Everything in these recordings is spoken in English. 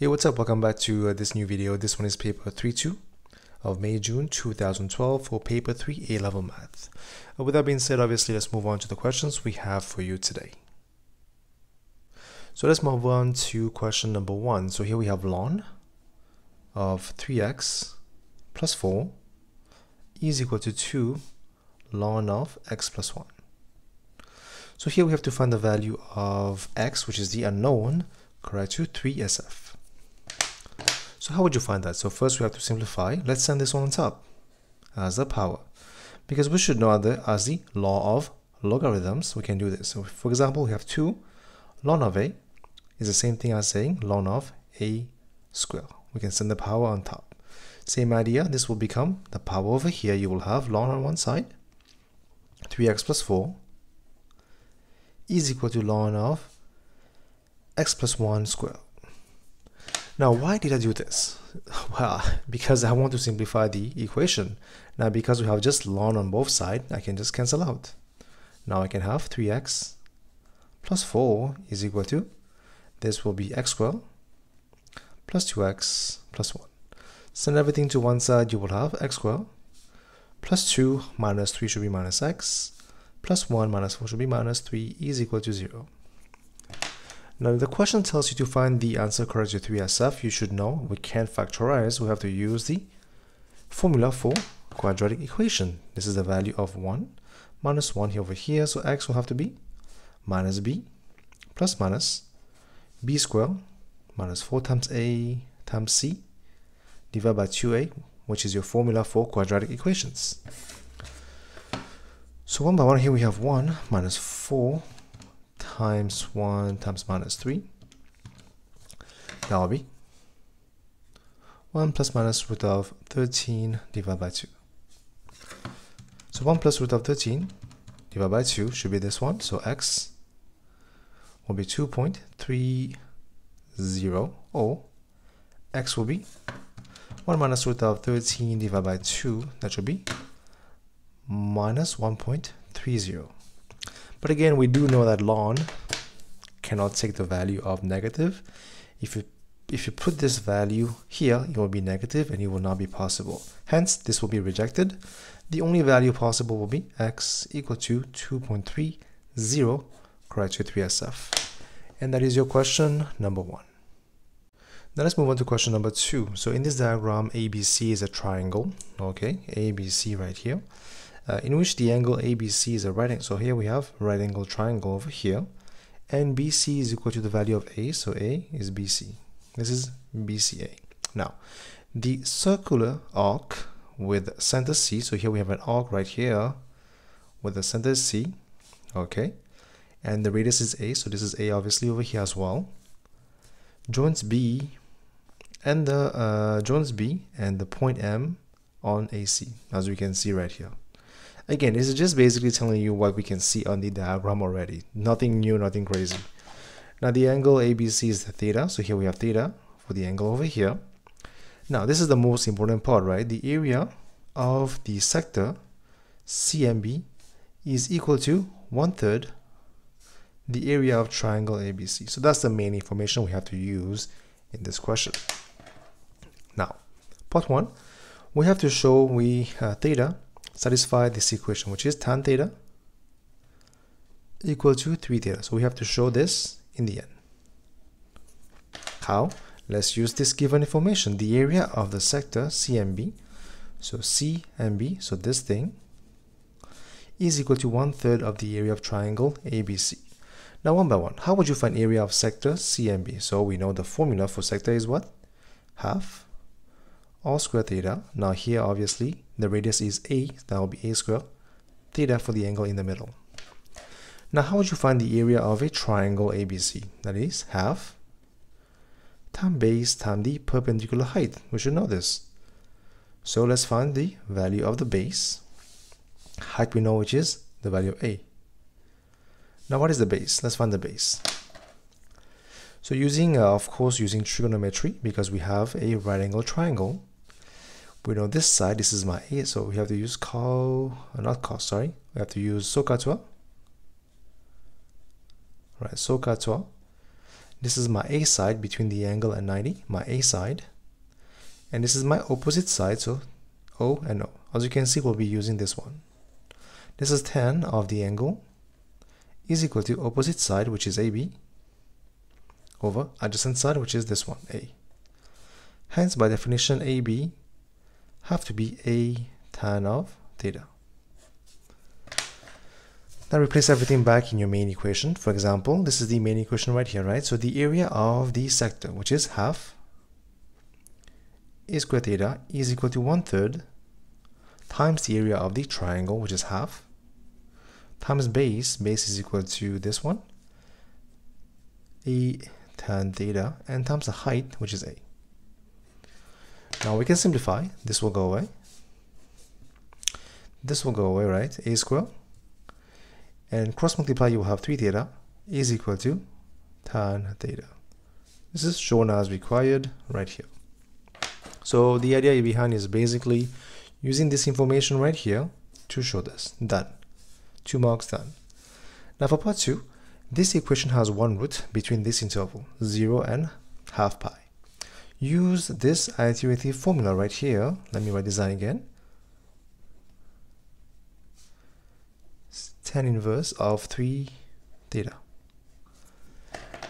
Hey, what's up? Welcome back to uh, this new video. This one is paper 3-2 of May, June 2012 for paper 3 A-level math. Uh, with that being said, obviously, let's move on to the questions we have for you today. So let's move on to question number one. So here we have ln of 3x plus 4 is equal to 2 ln of x plus 1. So here we have to find the value of x, which is the unknown, correct to 3sf. So how would you find that? So first we have to simplify. Let's send this one on top as the power. Because we should know that as the law of logarithms, we can do this. So for example, we have 2 ln of a is the same thing as saying ln of a square. We can send the power on top. Same idea, this will become the power over here. You will have ln on one side, 3x plus 4 is equal to ln of x plus 1 squared. Now, why did I do this? Well, because I want to simplify the equation. Now, because we have just ln on both sides, I can just cancel out. Now I can have 3x plus 4 is equal to, this will be x squared plus 2x plus 1. Send everything to one side, you will have x squared plus 2 minus 3 should be minus x plus 1 minus 4 should be minus 3 is equal to 0. Now, the question tells you to find the answer correct to 3SF, you should know we can't factorize, we have to use the formula for quadratic equation. This is the value of 1 minus 1 here over here, so x will have to be minus b plus minus b squared minus 4 times a times c divided by 2a, which is your formula for quadratic equations. So 1 by 1 here we have 1 minus 4 times 1 times minus 3. That will be 1 plus minus root of 13 divided by 2. So 1 plus root of 13 divided by 2 should be this one. So x will be 2.30 or x will be 1 minus root of 13 divided by 2. That should be minus 1.30. But again, we do know that ln cannot take the value of negative. If you if you put this value here, it will be negative and it will not be possible. Hence, this will be rejected. The only value possible will be x equal to 2.30, correct to 3SF. And that is your question number one. Now let's move on to question number two. So in this diagram, ABC is a triangle, okay, ABC right here uh, in which the angle ABC is a right angle. So here we have right angle triangle over here, and BC is equal to the value of A, so A is BC. This is BCA. Now, the circular arc with center C, so here we have an arc right here with the center C, okay, and the radius is A, so this is A obviously over here as well. Joins B and the uh, joins B and the point M on AC, as we can see right here. Again, this is just basically telling you what we can see on the diagram already. Nothing new, nothing crazy. Now the angle ABC is the theta. So here we have theta for the angle over here. Now this is the most important part, right? The area of the sector CMB is equal to one third the area of triangle ABC. So that's the main information we have to use in this question. Now, part one, we have to show we uh, theta satisfy this equation, which is tan theta equal to 3 theta. So we have to show this in the end. How? Let's use this given information. The area of the sector CMB, so CMB, so this thing, is equal to one third of the area of triangle ABC. Now one by one, how would you find area of sector CMB? So we know the formula for sector is what? Half r square theta. Now here obviously the radius is a, that will be a square, theta for the angle in the middle. Now how would you find the area of a triangle ABC? That is half time base times the perpendicular height. We should know this. So let's find the value of the base. Height we know which is the value of a. Now what is the base? Let's find the base. So using, uh, of course, using trigonometry, because we have a right angle triangle, we know this side, this is my A, so we have to use cos, uh, not cos, sorry, we have to use SOHCAHTOA. Right, SOHCAHTOA. This is my A side between the angle and 90, my A side. And this is my opposite side, so O and O. As you can see, we'll be using this one. This is tan of the angle is equal to opposite side, which is AB, over adjacent side, which is this one, A. Hence, by definition, AB have to be A tan of theta. Now replace everything back in your main equation. For example, this is the main equation right here, right? So the area of the sector, which is half, a square theta is equal to one third times the area of the triangle, which is half, times base, base is equal to this one, a tan theta, and times the height, which is a. Now we can simplify, this will go away, this will go away, right, a square, and cross multiply you will have 3 theta is equal to tan theta. This is shown as required right here. So the idea behind is basically using this information right here to show this. Done. Two marks done. Now for part 2, this equation has one root between this interval, 0 and half pi. Use this iterative formula right here. Let me write this down again. tan inverse of 3 theta.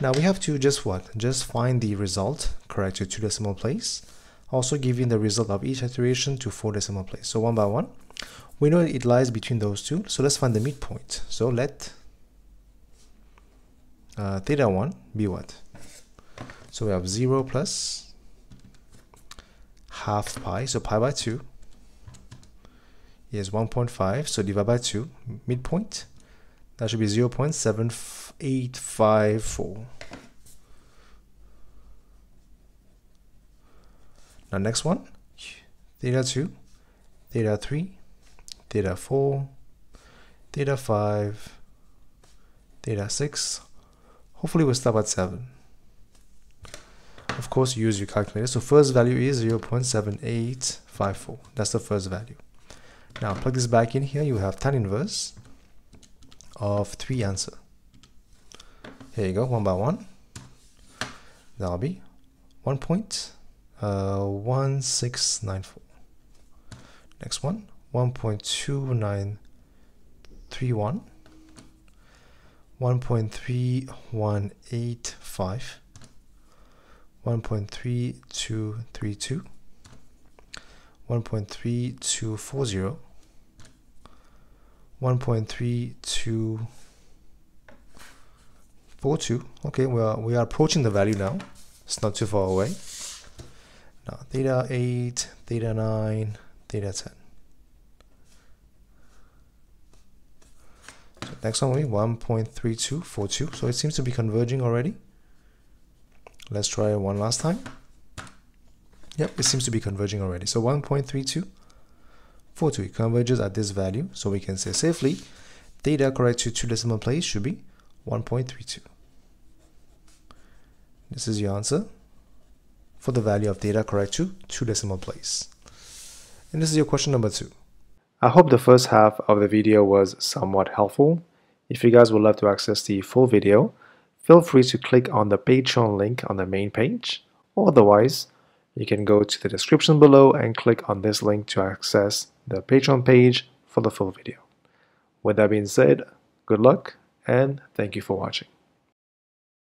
Now we have to just what? Just find the result correct to two decimal place. Also giving the result of each iteration to four decimal place. So one by one. We know it lies between those two. So let's find the midpoint. So let uh, theta 1 be what? So we have 0 plus half pi. So pi by 2 is 1.5 so divide by 2 midpoint. That should be 0 0.7854 now next one. Theta 2 theta 3 theta 4 theta 5 theta 6 hopefully we'll stop at 7 of course use your calculator so first value is 0 0.7854 that's the first value now plug this back in here, you have tan inverse of 3 answer. Here you go, one by one. That'll be 1 point, uh, 1694. Next one, 1.2931, 1.3185, 1.3232, 1.3240 1.3242 okay we are we are approaching the value now. It's not too far away. Now theta 8 theta 9 theta 10 so next one will be 1.3242 so it seems to be converging already let's try one last time Yep, it seems to be converging already. So 1.32, 42 converges at this value. So we can say safely theta correct to two decimal place should be 1.32. This is your answer for the value of theta correct to two decimal place. And this is your question number two. I hope the first half of the video was somewhat helpful. If you guys would love to access the full video, feel free to click on the Patreon link on the main page. Otherwise, you can go to the description below and click on this link to access the Patreon page for the full video. With that being said, good luck and thank you for watching.